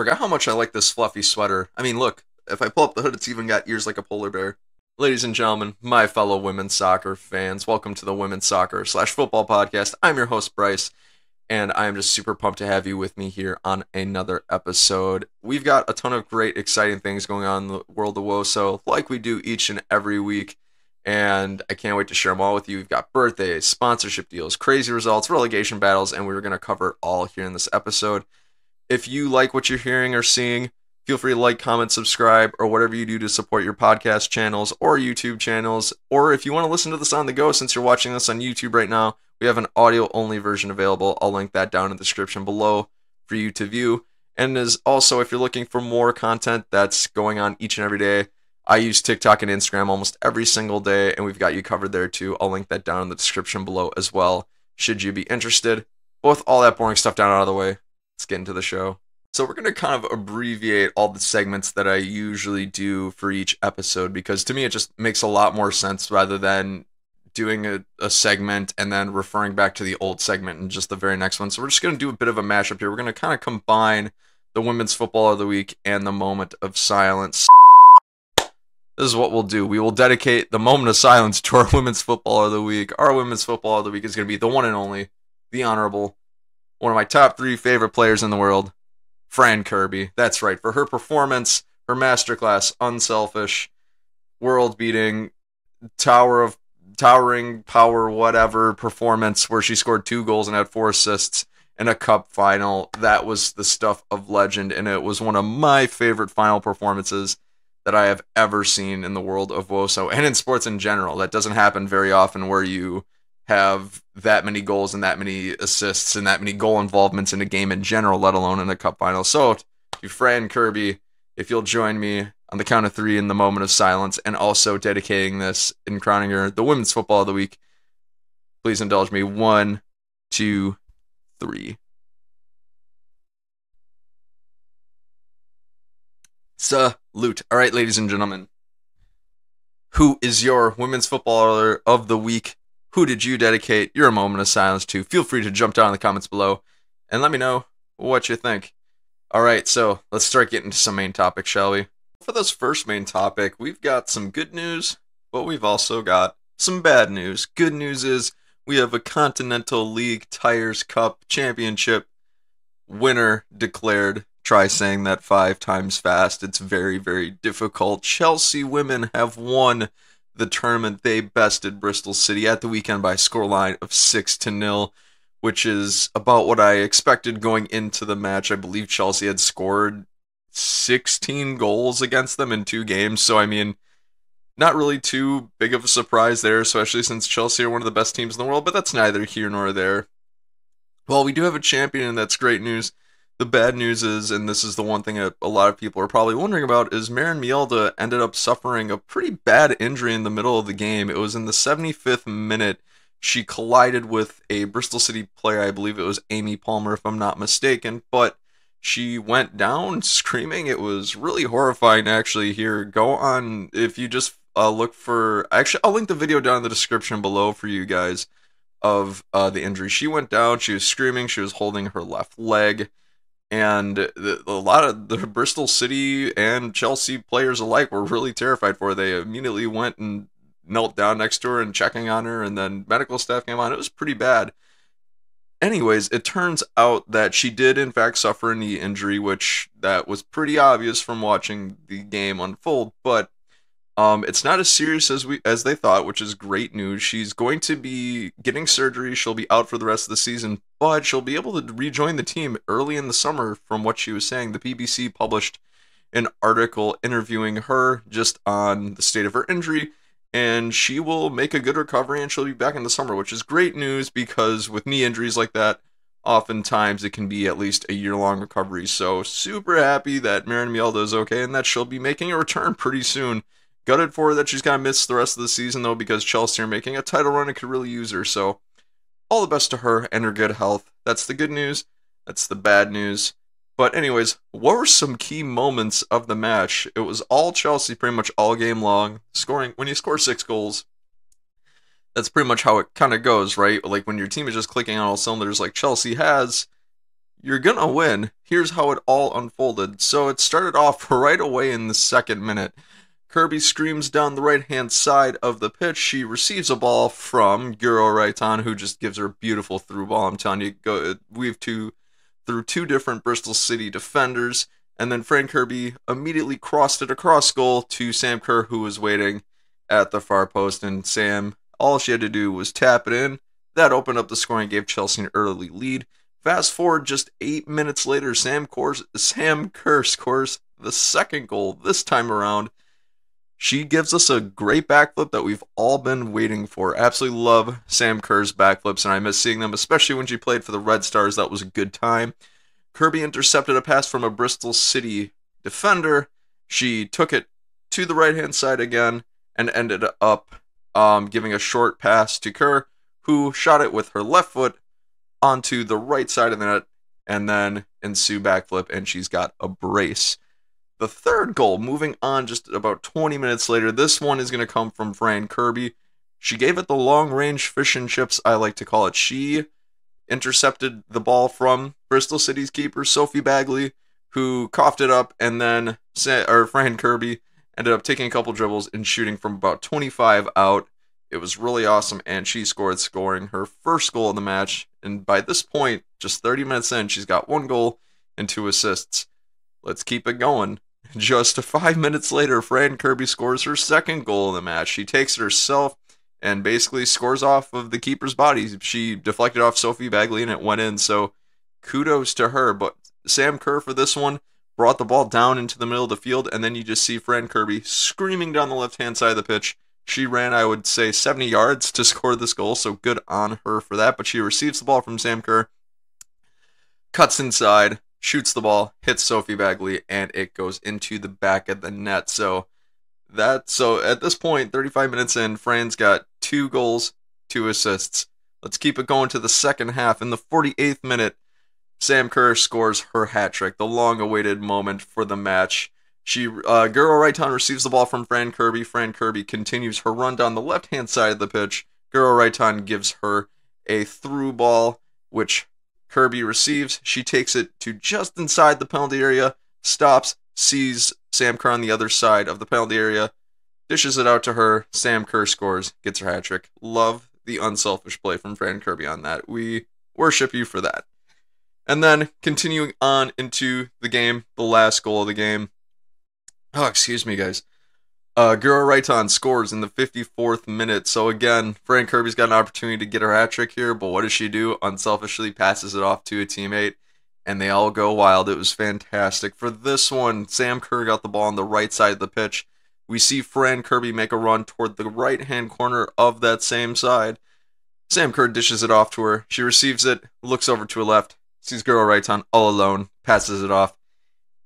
Forgot how much I like this fluffy sweater. I mean, look, if I pull up the hood, it's even got ears like a polar bear. Ladies and gentlemen, my fellow women's soccer fans, welcome to the Women's Soccer slash Football Podcast. I'm your host, Bryce, and I am just super pumped to have you with me here on another episode. We've got a ton of great, exciting things going on in the world of WOSO, like we do each and every week, and I can't wait to share them all with you. We've got birthdays, sponsorship deals, crazy results, relegation battles, and we're going to cover all here in this episode. If you like what you're hearing or seeing, feel free to like, comment, subscribe, or whatever you do to support your podcast channels or YouTube channels. Or if you want to listen to this on the go, since you're watching this on YouTube right now, we have an audio only version available. I'll link that down in the description below for you to view. And as also, if you're looking for more content that's going on each and every day, I use TikTok and Instagram almost every single day, and we've got you covered there too. I'll link that down in the description below as well, should you be interested. But with all that boring stuff down out of the way, let's get into the show. So we're going to kind of abbreviate all the segments that I usually do for each episode because to me it just makes a lot more sense rather than doing a, a segment and then referring back to the old segment and just the very next one. So we're just going to do a bit of a mashup here. We're going to kind of combine the women's football of the week and the moment of silence. This is what we'll do. We will dedicate the moment of silence to our women's football of the week. Our women's football of the week is going to be the one and only, the honorable, one of my top three favorite players in the world, Fran Kirby. That's right. For her performance, her masterclass, unselfish, world beating, tower of towering power, whatever performance where she scored two goals and had four assists in a cup final. That was the stuff of legend, and it was one of my favorite final performances that I have ever seen in the world of WOSO and in sports in general. That doesn't happen very often where you have that many goals and that many assists and that many goal involvements in a game in general, let alone in a cup final. So, Fran Kirby, if you'll join me on the count of three in the moment of silence and also dedicating this in crowning her the women's football of the week, please indulge me. One, two, three. Salute. All right, ladies and gentlemen. Who is your women's footballer of the week? Who did you dedicate your moment of silence to? Feel free to jump down in the comments below and let me know what you think. All right, so let's start getting to some main topics, shall we? For this first main topic, we've got some good news, but we've also got some bad news. Good news is we have a Continental League Tires Cup Championship winner declared. Try saying that five times fast. It's very, very difficult. Chelsea women have won the tournament, they bested Bristol City at the weekend by a scoreline of six to nil, which is about what I expected going into the match. I believe Chelsea had scored 16 goals against them in two games, so I mean, not really too big of a surprise there, especially since Chelsea are one of the best teams in the world. But that's neither here nor there. Well, we do have a champion, and that's great news. The bad news is, and this is the one thing that a lot of people are probably wondering about, is Maren Mjelde ended up suffering a pretty bad injury in the middle of the game. It was in the 75th minute. She collided with a Bristol City player, I believe it was Aimee Palmer, if I'm not mistaken, but she went down screaming. It was really horrifying actually here. Go on if you just uh, look for actually I'll link the video down in the description below for you guys of uh, the injury. She went down, she was screaming, she was holding her left leg and the, a lot of the Bristol City and Chelsea players alike were really terrified for her. They immediately went and knelt down next to her and checking on her, and then medical staff came on. It was pretty bad. Anyways, it turns out that she did in fact suffer a knee injury, which that was pretty obvious from watching the game unfold, but um, it's not as serious as we as they thought, which is great news. She's going to be getting surgery. She'll be out for the rest of the season, but she'll be able to rejoin the team early in the summer. From what she was saying, the BBC published an article interviewing her just on the state of her injury, and she will make a good recovery and she'll be back in the summer, which is great news because with knee injuries like that, oftentimes it can be at least a year long recovery. So super happy that Maren Mjelde is okay and that she'll be making a return pretty soon Gutted for her that she's to miss the rest of the season, though, because Chelsea are making a title run and could really use her. So, all the best to her and her good health. That's the good news. That's the bad news. But, anyways, what were some key moments of the match? It was all Chelsea pretty much all game long. Scoring, when you score six goals, that's pretty much how it kind of goes, right? Like when your team is just clicking on all cylinders like Chelsea has, you're to win. here's how it all unfolded. So it started off right away in the second minute. Kirby screams down the right hand side of the pitch. She receives a ball from Guro Reiten, who just gives her a beautiful through ball. I'm telling you, go weave two through two different Bristol City defenders, and then Fran Kirby immediately crossed it across goal to Sam Kerr, who was waiting at the far post. And Sam, all she had to do was tap it in. That opened up the scoring, gave Chelsea an early lead. Fast forward just eight minutes later, Sam, Sam Kerr scores the second goal this time around she gives us a great backflip that we've all been waiting for. Absolutely love Sam Kerr's backflips, and I miss seeing them, especially when she played for the Red Stars. That was a good time. Kirby intercepted a pass from a Bristol City defender. She took it to the right hand side again and ended up um, giving a short pass to Kerr, who shot it with her left foot onto the right side of the net and then ensue backflip, and she's got a brace. The third goal, moving on just about 20 minutes later, this one is going to come from Fran Kirby. She gave it the long range fish and chips, I like to call it. She intercepted the ball from Bristol City's keeper, Sophie Bagley, who coughed it up, and then or Fran Kirby ended up taking a couple dribbles and shooting from about 25 out. It was really awesome, and she scored, scoring her first goal of the match. And by this point, just 30 minutes in, she's got one goal and two assists. Let's keep it going. Just five minutes later, Fran Kirby scores her second goal in the match. She takes it herself and basically scores off of the keeper's body. She deflected off Sophie Bagley and it went in. So kudos to her. But Sam Kerr for this one brought the ball down into the middle of the field, and then you just see Fran Kirby screaming down the left hand side of the pitch. She ran, I would say, 70 yards to score this goal, so good on her for that. But she receives the ball from Sam Kerr, cuts inside, shoots the ball, hits Sophie Bagley, and it goes into the back of the net. So that so at this point, 35 minutes in, Fran's got two goals, two assists. Let's keep it going to the second half. In the 48th minute, Sam Kerr scores her hat trick, the long-awaited moment for the match. She uh, Guro Reiten receives the ball from Fran Kirby. Fran Kirby continues her run down the left-hand side of the pitch. Guro Reiten gives her a through ball, which Kirby receives. She takes it to just inside the penalty area, stops, sees Sam Kerr on the other side of the penalty area, dishes it out to her. Sam Kerr scores, gets her hat trick. Love the unselfish play from Fran Kirby on that. We worship you for that. And then continuing on into the game, the last goal of the game. Oh, excuse me, guys. Uh, Reiten scores in the 54th minute. So again, Fran Kirby's got an opportunity to get her hat trick here, but what does she do? Unselfishly passes it off to a teammate, and they all go wild. It was fantastic. For this one, Sam Kerr got the ball on the right side of the pitch. We see Fran Kirby make a run toward the right hand corner of that same side. Sam Kerr dishes it off to her. She receives it, looks over to her left, sees Guro Reiten all alone, passes it off.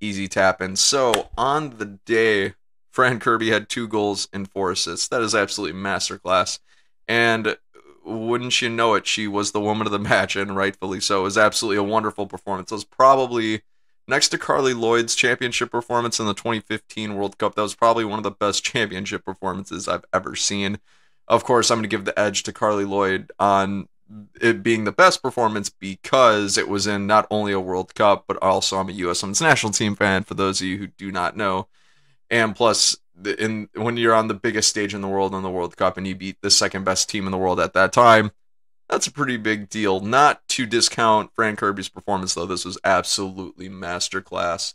Easy tap in. So on the day Fran Kirby had two goals and four assists. That is absolutely masterclass. And wouldn't you know it, she was the woman of the match, and rightfully so. It was absolutely a wonderful performance. It was probably next to Carly Lloyd's championship performance in the 2015 World Cup. That was probably one of the best championship performances I've ever seen. Of course, I'm going to give the edge to Carly Lloyd on it being the best performance because it was in not only a World Cup, but also I'm a U.S. Women's National Team fan, for those of you who do not know and plus in when you're on the biggest stage in the world in the World Cup and you beat the second best team in the world at that time, that's a pretty big deal. Not to discount Fran Kirby's performance though, this was absolutely masterclass.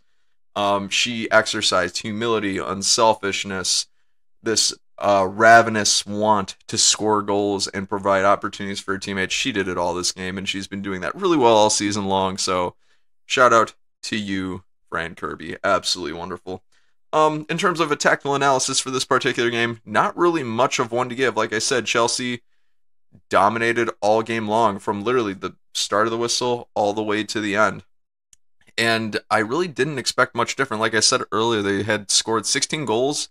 Um, she exercised humility, unselfishness, this uh, ravenous want to score goals and provide opportunities for her teammates. She did it all this game, and she's been doing that really well all season long. So, shout out to you, Fran Kirby. Absolutely wonderful. Um, in terms of a tactical analysis for this particular game, not really much of one to give. Like I said, Chelsea dominated all game long from literally the start of the whistle all the way to the end. And I really didn't expect much different. Like I said earlier, they had scored 16 goals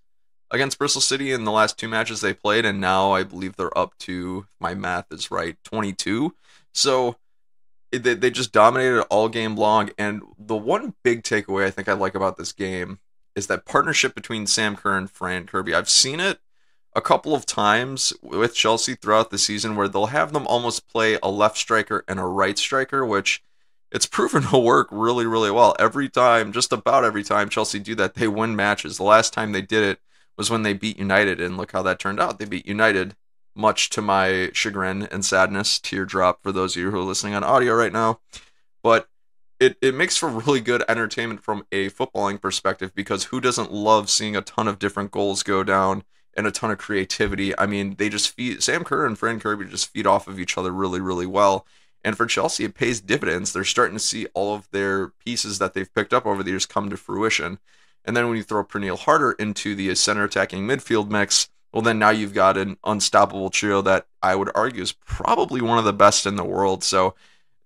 against Bristol City in the last two matches they played, and now I believe they're up to, my math is right, 22. So they, they just dominated all game long. And the one big takeaway I think I like about this game is that partnership between Sam Kerr and Fran Kirby. I've seen it a couple of times with Chelsea throughout the season where they'll have them almost play a left striker and a right striker, which it's proven to work really, really well. Every time, just about every time Chelsea do that, they win matches. The last time they did it was when they beat United, and look how that turned out. They beat United, much to my chagrin and sadness, teardrop for those of you who are listening on audio right now. But it, it makes for really good entertainment from a footballing perspective because who doesn't love seeing a ton of different goals go down and a ton of creativity? I mean, they just feed Sam Kerr and Fran Kirby just feed off of each other really, really well. And for Chelsea, it pays dividends. They're starting to see all of their pieces that they've picked up over the years come to fruition. And then when you throw Pernille Harder into the center attacking midfield mix, well, then now you've got an unstoppable trio that I would argue is probably one of the best in the world. So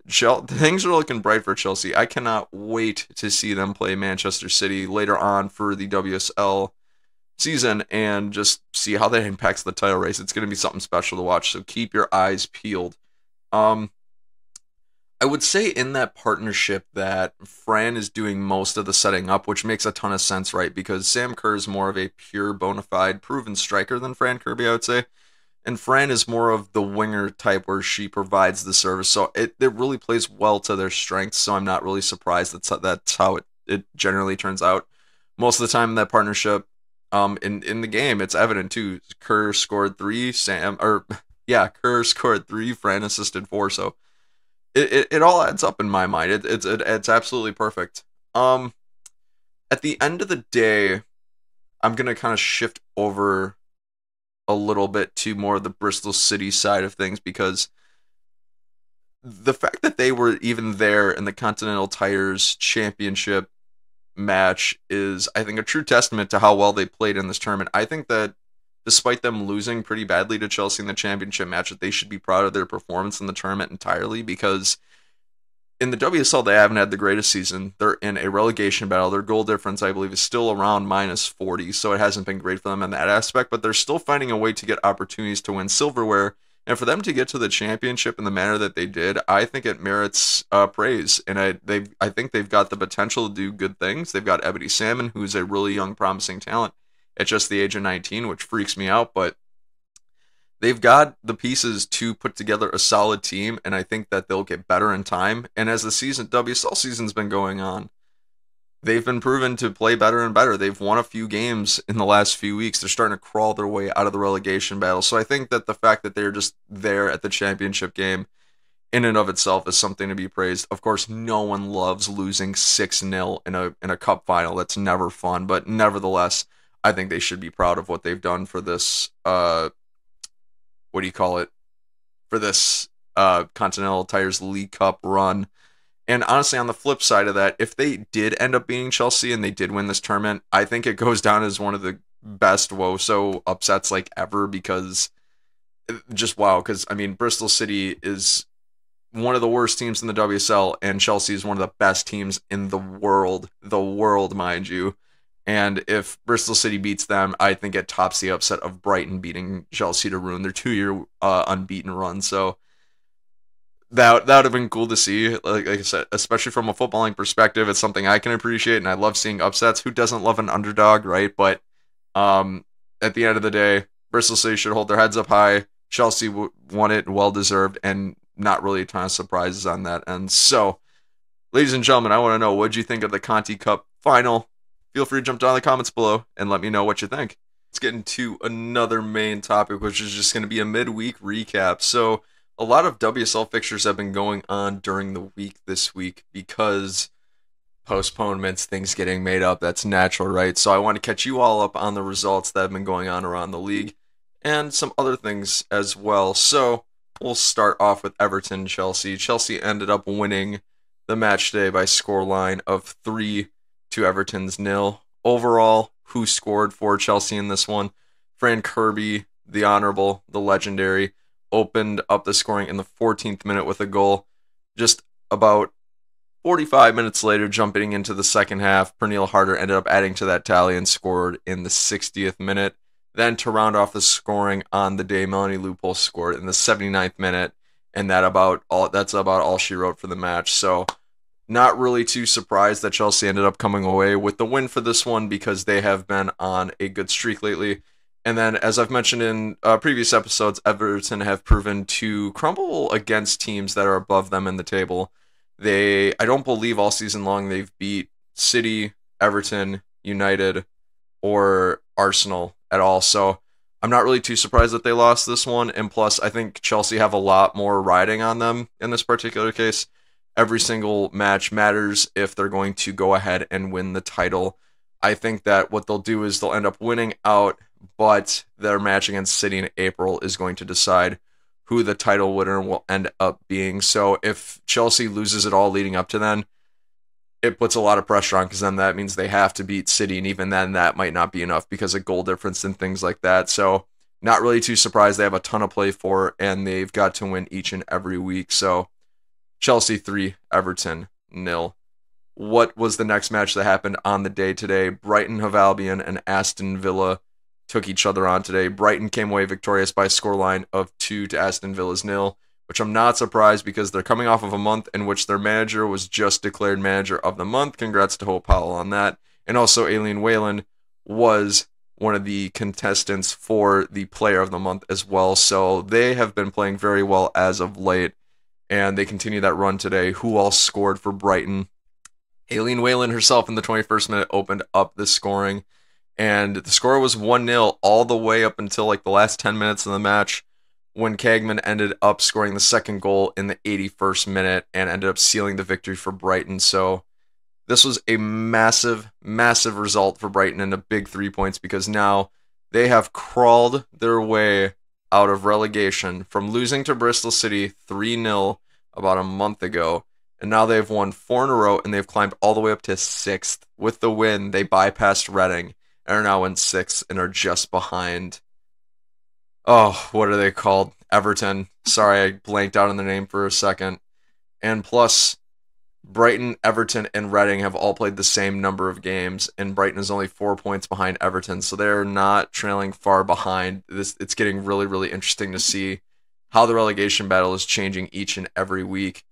things are looking bright for Chelsea. I cannot wait to see them play Manchester City later on for the WSL season and just see how that impacts the title race. It's going to be something special to watch. So keep your eyes peeled. Um, I would say in that partnership that Fran is doing most of the setting up, which makes a ton of sense, right? Because Sam Kerr is more of a pure, bona fide, proven striker than Fran Kirby, I would say. And Fran is more of the winger type where she provides the service. So it, it really plays well to their strengths. So I'm not really surprised that's, that's how it, it generally turns out. Most of the time in that partnership, um, in, in the game, it's evident too. Kerr scored three, Sam, or yeah, Kerr scored three, Fran assisted four. So it, it, it all adds up in my mind. It, it's it, it's absolutely perfect. Um, at the end of the day, I'm gonna kind of shift over a little bit to more of the Bristol City side of things because the fact that they were even there in the Continental Tires Championship match is, I think, a true testament to how well they played in this tournament. I think that despite them losing pretty badly to Chelsea in the championship match, that they should be proud of their performance in the tournament entirely because in the WSL they haven't had the greatest season. They're in a relegation battle. Their goal difference, I believe, is still around minus 40, so it hasn't been great for them in that aspect, but they're still finding a way to get opportunities to win silverware. And for them to get to the championship in the manner that they did, I think it merits uh, praise. And I they I think they've got the potential to do good things. They've got Ebony Salmon, who's a really young, promising talent at just the age of 19, which freaks me out. But they've got the pieces to put together a solid team, and I think that they'll get better in time. And as the season WSL season's been going on, they've been proven to play better and better. They've won a few games in the last few weeks. They're starting to crawl their way out of the relegation battle. So I think that the fact that they're just there at the championship game in and of itself is something to be praised. Of course, no one loves losing 6-0 in a in a cup final. That's never fun, but nevertheless, I think they should be proud of what they've done for this. Uh, what do you call it? For this uh, Continental Tires League Cup run. And honestly, on the flip side of that, if they did end up beating Chelsea and they did win this tournament, I think it goes down as one of the best WOSO upsets like ever because just wow. Because I mean, Bristol City is one of the worst teams in the WSL, and Chelsea is one of the best teams in the world. The world, mind you. And if Bristol City beats them, I think it tops the upset of Brighton beating Chelsea to ruin their two-year uh, unbeaten run. So that that would have been cool to see. Like, like, I said, especially from a footballing perspective, it's something I can appreciate, and I love seeing upsets. Who doesn't love an underdog, right? But um, at the end of the day, Bristol City should hold their heads up high. Chelsea won it, well deserved, and not really a ton of surprises on that end. So, ladies and gentlemen, I want to know what you think of the Conti Cup final? Feel free to jump down in the comments below and let me know what you think. Let's get into another main topic, which is just going to be a midweek recap. So, a lot of WSL fixtures have been going on during the week this week because postponements, things getting made up. That's natural, right? So, I want to catch you all up on the results that have been going on around the league and some other things as well. So, we'll start off with Everton Chelsea. Chelsea ended up winning the match today by scoreline of 3 to Everton's nil. Overall, who scored for Chelsea in this one? Fran Kirby, the honorable, the legendary, opened up the scoring in the 14th minute with a goal. Just about 45 minutes later, jumping into the second half, Pernille Harder ended up adding to that tally and scored in the 60th minute. Then to round off the scoring on the day, Melanie Leupolz scored in the 79th minute, and that about all that's about all she wrote for the match. So not really too surprised that Chelsea ended up coming away with the win for this one because they have been on a good streak lately. And then, as I've mentioned in uh, previous episodes, Everton have proven to crumble against teams that are above them in the table. They, I don't believe all season long they've beat City, Everton, United, or Arsenal at all. So I'm not really too surprised that they lost this one. And plus, I think Chelsea have a lot more riding on them in this particular case. Every single match matters if they're going to go ahead and win the title. I think that what they'll do is they'll end up winning out, but their match against City in April is going to decide who the title winner will end up being. So if Chelsea loses it all leading up to then, it puts a lot of pressure on because then that means they have to beat City, and even then that might not be enough because of goal difference and things like that. So not really too surprised. They have a ton of play for, and they've got to win each and every week. So Chelsea three, Everton nil. What was the next match that happened on the day today? Brighton Hove Albion and Aston Villa took each other on today. Brighton came away victorious by a scoreline of two to Aston Villa's nil which I'm not surprised because they're coming off of a month in which their manager was just declared manager of the month. Congrats to Hope Powell on that. And also, Aileen Whelan was one of the contestants for the player of the month as well. So they have been playing very well as of late, and they continue that run today. Who all scored for Brighton? Aileen Whelan herself in the 21st minute opened up the scoring, and the score was 1 0 all the way up until like the last 10 minutes of the match when Kaagman ended up scoring the second goal in the 81st minute and ended up sealing the victory for Brighton. So this was a massive, massive result for Brighton and a big three points because now they have crawled their way out of relegation from losing to Bristol City 3 0 about a month ago. And now they've won four in a row and they've climbed all the way up to sixth. With the win, they bypassed Reading and are now in sixth and are just behind oh, what are they called? Everton. Sorry, I blanked out on the name for a second. And plus, Brighton, Everton, and Reading have all played the same number of games, and Brighton is only four points behind Everton, so they're not trailing far behind. This it's getting really, really interesting to see how the relegation battle is changing each and every week.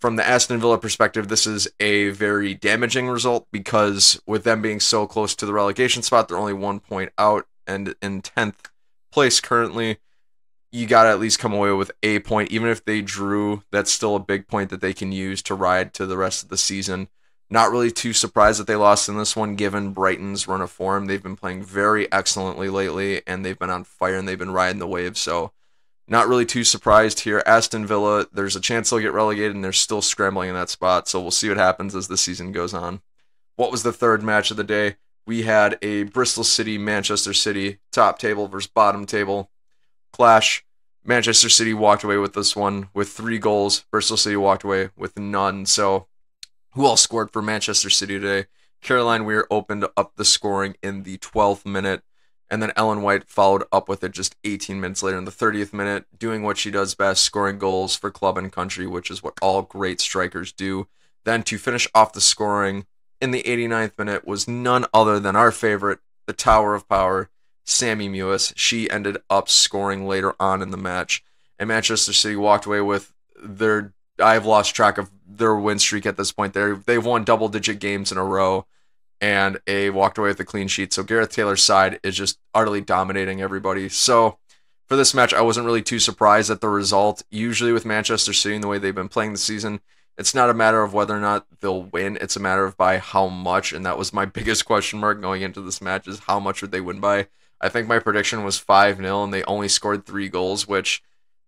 From the Aston Villa perspective, this is a very damaging result because with them being so close to the relegation spot, they're only one point out and in tenth place currently, you got to at least come away with a point. Even if they drew, that's still a big point that they can use to ride to the rest of the season. Not really too surprised that they lost in this one, given Brighton's run of form. They've been playing very excellently lately, and they've been on fire and they've been riding the wave. So, not really too surprised here. Aston Villa, there's a chance they'll get relegated, and they're still scrambling in that spot. So, we'll see what happens as the season goes on. What was the third match of the day? we had a Bristol City, Manchester City top table versus bottom table clash. Manchester City walked away with this one with three goals. Bristol City walked away with none. So, who all scored for Manchester City today? Caroline Weir opened up the scoring in the 12th minute, and then Ellen White followed up with it just 18 minutes later in the 30th minute, doing what she does best, scoring goals for club and country, which is what all great strikers do. Then to finish off the scoring, in the 89th minute was none other than our favorite, the Tower of Power, Sammy Mewis. She ended up scoring later on in the match, and Manchester City walked away with their. I've lost track of their win streak at this point. They they've won double digit games in a row, and a walked away with a clean sheet. So Gareth Taylor's side is just utterly dominating everybody. So for this match, I wasn't really too surprised at the result. Usually with Manchester City, and the way they've been playing the season, it's not a matter of whether or not they'll win. It's a matter of by how much. And that was my biggest question mark going into this match is how much would they win by? I think my prediction was 5 0, and they only scored three goals, which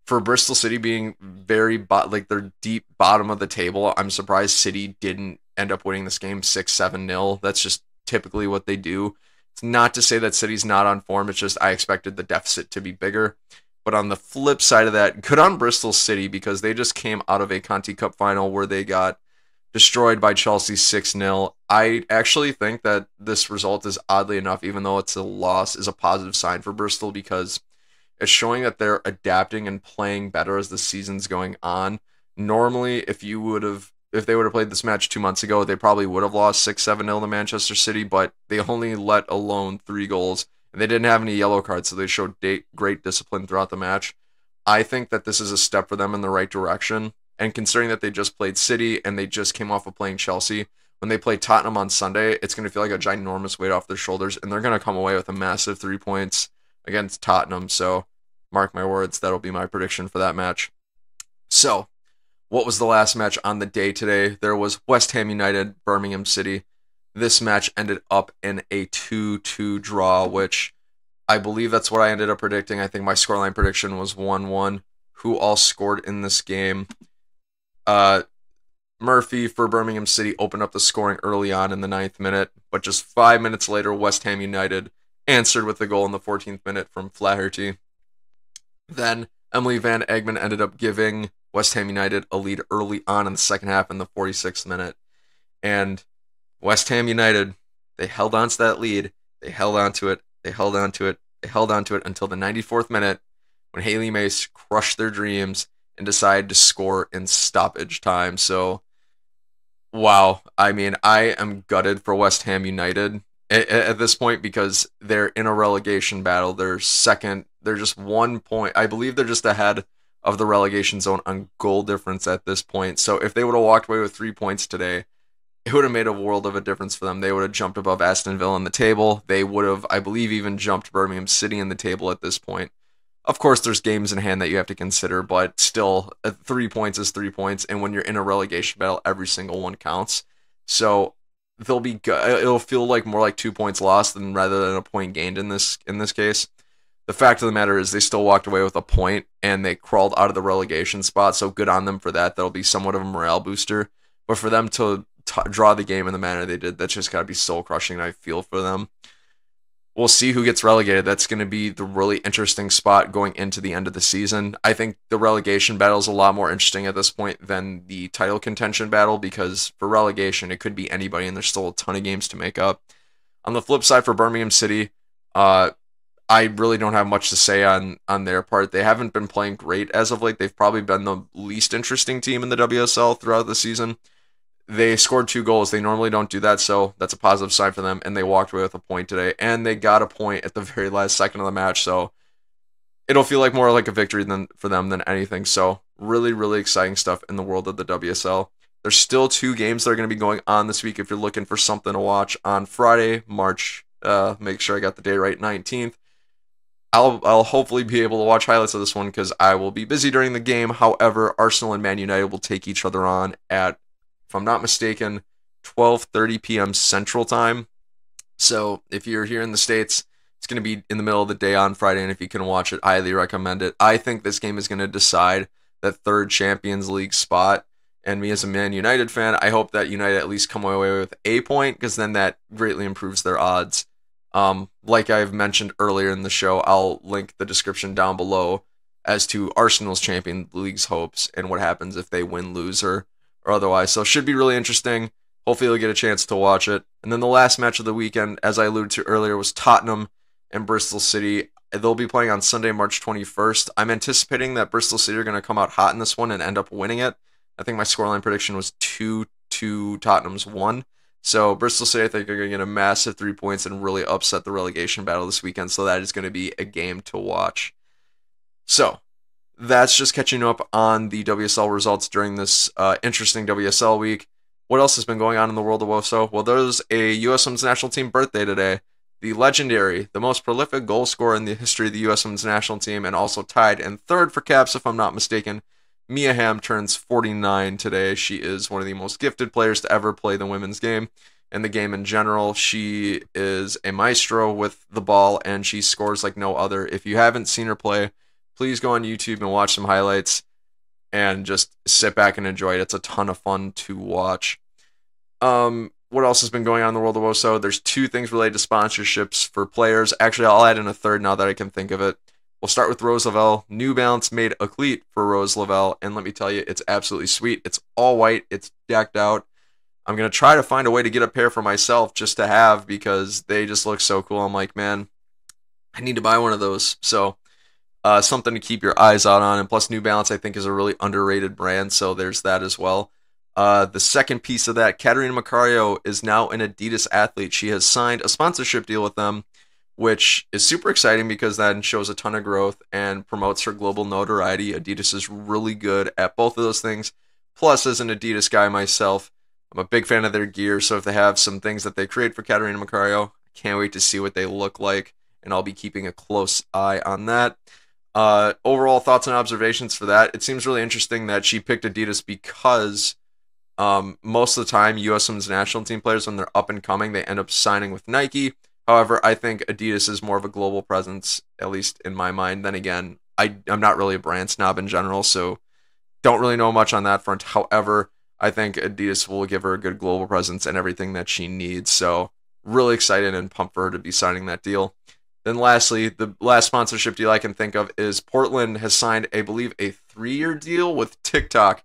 for Bristol City being very, bo- like they're deep bottom of the table, I'm surprised City didn't end up winning this game 6 7 0. That's just typically what they do. It's not to say that City's not on form. It's just I expected the deficit to be bigger. But on the flip side of that, good on Bristol City because they just came out of a Conti Cup final where they got destroyed by Chelsea 6 0. I actually think that this result is oddly enough, even though it's a loss, is a positive sign for Bristol because it's showing that they're adapting and playing better as the season's going on. Normally, if you would have if they would have played this match two months ago, they probably would have lost 6 7 0 to Manchester City, but they only let alone three goals and they didn't have any yellow cards, so they showed great discipline throughout the match. I think that this is a step for them in the right direction. And considering that they just played City and they just came off of playing Chelsea, when they play Tottenham on Sunday, it's going to feel like a ginormous weight off their shoulders, and they're going to come away with a massive three points against Tottenham. So, mark my words, that'll be my prediction for that match. So, what was the last match on the day today? There was West Ham United, Birmingham City. This match ended up in a 2 2 draw, which I believe that's what I ended up predicting. I think my scoreline prediction was 1 1. Who all scored in this game? Uh, Murphy for Birmingham City opened up the scoring early on in the ninth minute, but just five minutes later, West Ham United answered with a goal in the 14th minute from Flaherty. Then Emily Van Egmond ended up giving West Ham United a lead early on in the second half in the 46th minute. And West Ham United, they held on to that lead. They held on to it. They held on to it. They held on to it until the 94th minute when Haley Mace crushed their dreams and decided to score in stoppage time. So, wow. I mean, I am gutted for West Ham United at, at this point because they're in a relegation battle. They're second. They're just one point. I believe they're just ahead of the relegation zone on goal difference at this point. So if they would have walked away with three points today, it would have made a world of a difference for them. They would have jumped above Aston Villa in the table. They would have, I believe, even jumped Birmingham City in the table at this point. Of course, there's games in hand that you have to consider, but still, three points is three points, and when you're in a relegation battle, every single one counts. So they'll be uh, it'll feel like more like two points lost than rather than a point gained in this in this case. The fact of the matter is they still walked away with a point and they crawled out of the relegation spot. So good on them for that. That'll be somewhat of a morale booster. But for them to t- draw the game in the manner they did, that's just got to be soul crushing. I feel for them. We'll see who gets relegated. That's going to be the really interesting spot going into the end of the season. I think the relegation battle is a lot more interesting at this point than the title contention battle because for relegation, it could be anybody and there's still a ton of games to make up. On the flip side, for Birmingham City, uh, I really don't have much to say on on their part. They haven't been playing great as of late. They've probably been the least interesting team in the WSL throughout the season. They scored two goals. They normally don't do that, so that's a positive sign for them. And they walked away with a point today, and they got a point at the very last second of the match. So it'll feel like more like a victory than for them than anything. So really, really exciting stuff in the world of the WSL. There's still two games that are going to be going on this week. If you're looking for something to watch on Friday, March, uh, make sure I got the day right, 19th. I'll I'll hopefully be able to watch highlights of this one because I will be busy during the game. However, Arsenal and Man United will take each other on at, if I'm not mistaken, 12:30 p.m. Central Time. So if you're here in the states, it's going to be in the middle of the day on Friday, and if you can watch it, highly recommend it. I think this game is going to decide that third Champions League spot. And me as a Man United fan, I hope that United at least come away with a point because then that greatly improves their odds. Um, like I've mentioned earlier in the show, I'll link the description down below as to Arsenal's Champion League's hopes and what happens if they win, lose, or, or otherwise. So it should be really interesting. Hopefully, you'll get a chance to watch it. And then the last match of the weekend, as I alluded to earlier, was Tottenham and Bristol City. They'll be playing on Sunday, March 21st. I'm anticipating that Bristol City are going to come out hot in this one and end up winning it. I think my scoreline prediction was 2 2 Tottenham's 1. So Bristol City, I think, are going to get a massive three points and really upset the relegation battle this weekend. So that is going to be a game to watch. So that's just catching up on the WSL results during this uh, interesting WSL week. What else has been going on in the world of WSL? Well, there's a U.S. Women's National Team birthday today. The legendary, the most prolific goal scorer in the history of the U.S. Women's National Team, and also tied in third for caps, if I'm not mistaken, Mia Hamm turns 49 today. She is one of the most gifted players to ever play the women's game and the game in general. She is a maestro with the ball and she scores like no other. If you haven't seen her play, please go on YouTube and watch some highlights and just sit back and enjoy it. It's a ton of fun to watch. Um, what else has been going on in the world of WOSO? There's two things related to sponsorships for players. Actually, I'll add in a third now that I can think of it. We'll start with Rose Lavelle. New Balance made a cleat for Rose Lavelle, and let me tell you, it's absolutely sweet. It's all white, it's decked out. I'm gonna try to find a way to get a pair for myself just to have because they just look so cool. I'm like, man, I need to buy one of those. So, uh, something to keep your eyes out on. And plus, New Balance I think is a really underrated brand, so there's that as well. Uh, the second piece of that, Catarina Macario is now an Adidas athlete. She has signed a sponsorship deal with them which is super exciting because that shows a ton of growth and promotes her global notoriety. Adidas is really good at both of those things. Plus, as an Adidas guy myself, I'm a big fan of their gear. So if they have some things that they create for Catarina Macario, I can't wait to see what they look like, and I'll be keeping a close eye on that. Uh, overall thoughts and observations for that. It seems really interesting that she picked Adidas because um, most of the time, U.S. Women's national team players, when they're up and coming, they end up signing with Nike. However, I think Adidas is more of a global presence, at least in my mind. Then again, I, I'm not really a brand snob in general, so don't really know much on that front. However, I think Adidas will give her a good global presence and everything that she needs. So, really excited and pumped for her to be signing that deal. Then, lastly, the last sponsorship deal I can think of is Portland has signed, I believe, a three year deal with TikTok,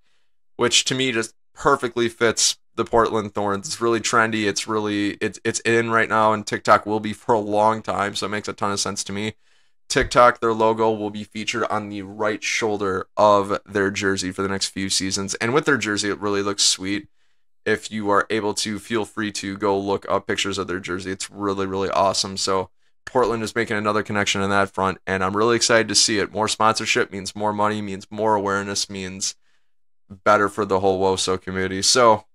which to me just perfectly fits the Portland Thorns. It's really trendy. It's really it's it's in right now, and TikTok will be for a long time. So it makes a ton of sense to me. TikTok, their logo will be featured on the right shoulder of their jersey for the next few seasons. And with their jersey, it really looks sweet. If you are able to, feel free to go look up pictures of their jersey. It's really, really awesome. So Portland is making another connection on that front, and I'm really excited to see it. More sponsorship means more money, means more awareness, means better for the whole WOSO community. So,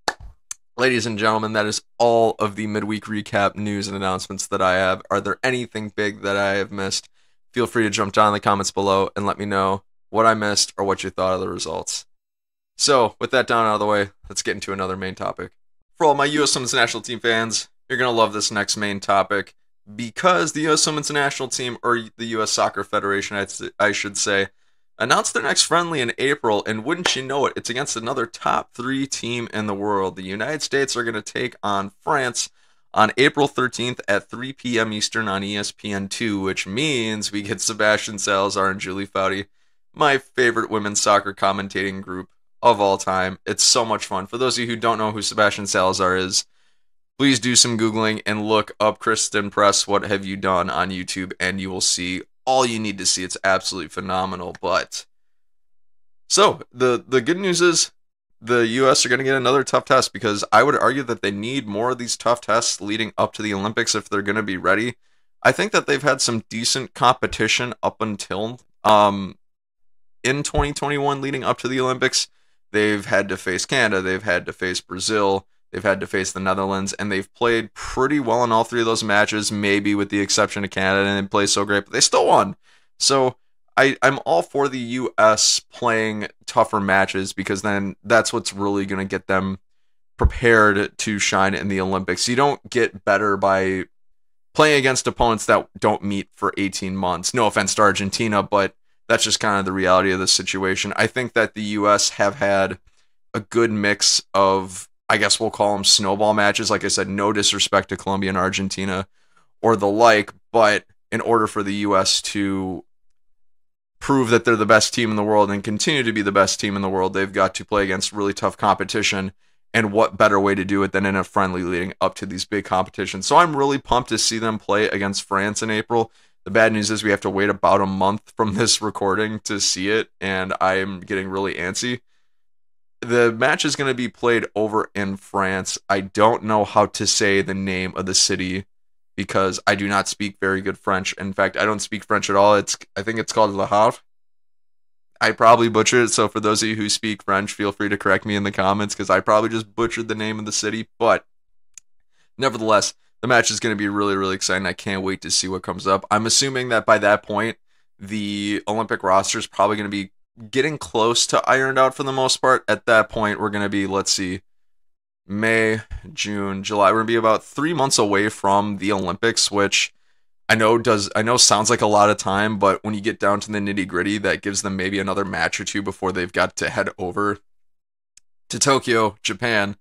ladies and gentlemen, that is all of the midweek recap news and announcements that I have. Are there anything big that I have missed? Feel free to jump down in the comments below and let me know what I missed or what you thought of the results. So, with that down out of the way, let's get into another main topic. For all my U.S. Women's National Team fans, you're going to love this next main topic because the U.S. Women's National Team, or the U.S. Soccer Federation, I should say, announced their next friendly in April, and wouldn't you know it, it's against another top three team in the world. The United States are going to take on France on April 13th at 3 p.m. Eastern on ESPN2, which means we get Sebastian Salazar and Julie Foudy, my favorite women's soccer commentating group of all time. It's so much fun. For those of you who don't know who Sebastian Salazar is, please do some Googling and look up Christen Press, What Have You Done on YouTube, and you will see all you need to see. It's absolutely phenomenal. But so the the good news is the US are going to get another tough test because I would argue that they need more of these tough tests leading up to the Olympics if they're going to be ready. I think that they've had some decent competition up until um in 2021 leading up to the Olympics. They've had to face Canada, they've had to face Brazil, they've had to face the Netherlands, and they've played pretty well in all three of those matches, maybe with the exception of Canada, and they play so great, but they still won. So I, I'm all for the US playing tougher matches because then that's what's really going to get them prepared to shine in the Olympics. You don't get better by playing against opponents that don't meet for 18 months. No offense to Argentina, but that's just kind of the reality of the situation. I think that the US have had a good mix of I guess we'll call them snowball matches. Like I said, no disrespect to Colombia and Argentina or the like, but in order for the U.S. to prove that they're the best team in the world and continue to be the best team in the world, they've got to play against really tough competition. And what better way to do it than in a friendly leading up to these big competitions? So I'm really pumped to see them play against France in April. The bad news is we have to wait about a month from this recording to see it, and I'm getting really antsy the match is going to be played over in France. I don't know how to say the name of the city because I do not speak very good French. In fact, I don't speak French at all. It's I think it's called Le Havre. I probably butchered it, so for those of you who speak French, feel free to correct me in the comments because I probably just butchered the name of the city. But nevertheless, the match is going to be really, really exciting. I can't wait to see what comes up. I'm assuming that by that point, the Olympic roster is probably going to be getting close to ironed out for the most part. At that point, we're going to be, let's see, May, June, July. We're going to be about three months away from the Olympics, which I know does I know sounds like a lot of time, but when you get down to the nitty gritty, that gives them maybe another match or two before they've got to head over to Tokyo, Japan,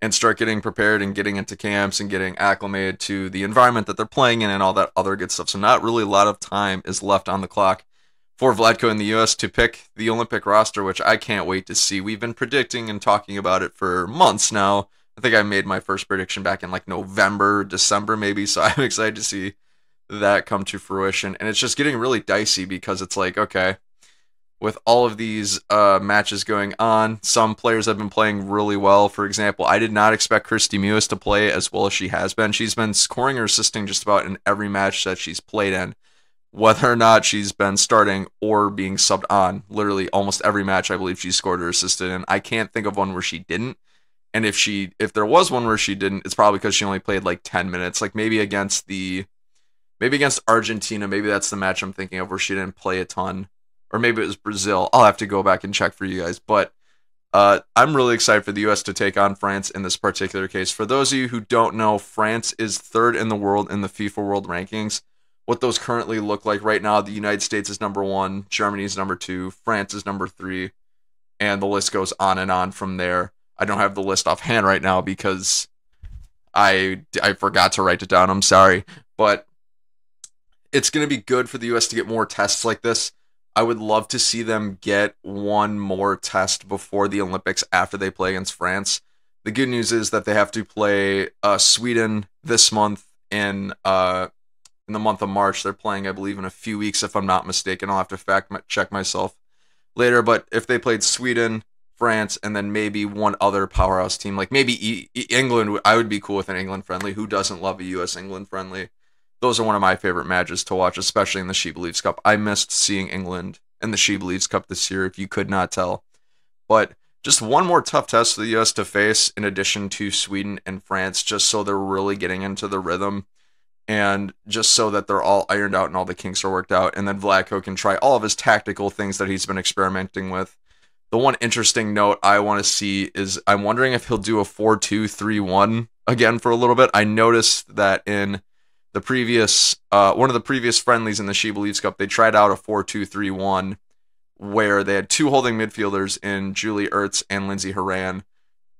and start getting prepared and getting into camps and getting acclimated to the environment that they're playing in and all that other good stuff. So not really a lot of time is left on the clock for Vlatko in the US to pick the Olympic roster, which I can't wait to see. We've been predicting and talking about it for months now. I think I made my first prediction back in like November, December, maybe. So I'm excited to see that come to fruition. And it's just getting really dicey because it's like, okay, with all of these uh, matches going on, some players have been playing really well. For example, I did not expect Kristie Mewis to play as well as she has been. She's been scoring or assisting just about in every match that she's played in whether or not she's been starting or being subbed on. Literally almost every match I believe she scored or assisted in. I can't think of one where she didn't. And if she if there was one where she didn't, it's probably because she only played like 10 minutes. Like maybe against the maybe against Argentina. Maybe that's the match I'm thinking of where she didn't play a ton, or maybe it was Brazil. I'll have to go back and check for you guys. But uh, I'm really excited for the U.S. to take on France in this particular case. For those of you who don't know, France is third in the world in the FIFA World Rankings. What those currently look like right now, the United States is number one, Germany is number two, France is number three, and the list goes on and on from there. I don't have the list offhand right now because I I forgot to write it down. I'm sorry, but it's going to be good for the US to get more tests like this. I would love to see them get one more test before the Olympics after they play against France. The good news is that they have to play uh, Sweden this month in uh, in the month of March. They're playing, I believe, in a few weeks, if I'm not mistaken. I'll have to fact check myself later. But if they played Sweden, France, and then maybe one other powerhouse team, like maybe England. I would be cool with an England friendly. Who doesn't love a U.S. England friendly? Those are one of my favorite matches to watch, especially in the She Believes Cup. I missed seeing England in the She Believes Cup this year, if you could not tell. But just one more tough test for the U.S. to face, in addition to Sweden and France, just so they're really getting into the rhythm and just so that they're all ironed out and all the kinks are worked out. And then Vlatko can try all of his tactical things that he's been experimenting with the one interesting note I want to see is I'm wondering if he'll do a 4 2 3 1 again for a little bit. I noticed that in the previous, uh, one of the previous friendlies in the She Believes Cup, they tried out a 4 2 3 1 where they had two holding midfielders in Julie Ertz and Lindsey Horan.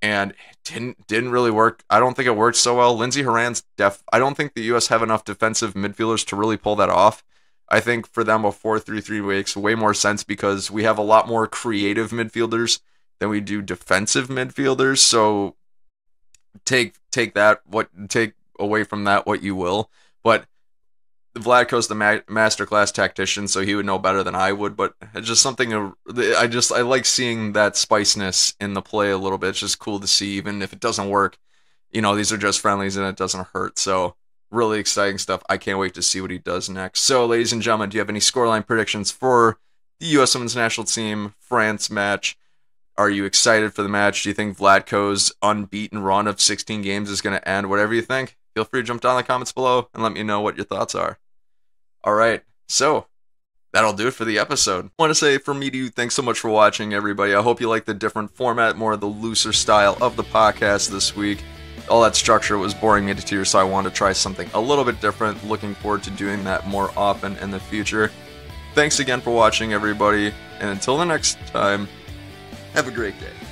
And didn't didn't really work. I don't think it worked so well. Lindsey Horan's def. I don't think the U.S. have enough defensive midfielders to really pull that off. I think for them a 4-3-3 makes way more sense because we have a lot more creative midfielders than we do defensive midfielders. So take take that what take away from that what you will. But Vlatko's the ma- masterclass tactician, so he would know better than I would. But it's just something I just I like seeing that spiciness in the play a little bit. It's just cool to see, even if it doesn't work. You know, these are just friendlies and it doesn't hurt. So really exciting stuff. I can't wait to see what he does next. So, ladies and gentlemen, do you have any scoreline predictions for the U.S. Women's National Team France match? Are you excited for the match? Do you think Vlatko's unbeaten run of 16 games is going to end? Whatever you think, feel free to jump down in the comments below and let me know what your thoughts are. All right, so that'll do it for the episode. I want to say from me to you, thanks so much for watching, everybody. I hope you like the different format, more of the looser style of the podcast this week all that structure was boring me to tears, so I wanted to try something a little bit different. Looking forward to doing that more often in the future. Thanks again for watching, everybody, and until the next time, have a great day.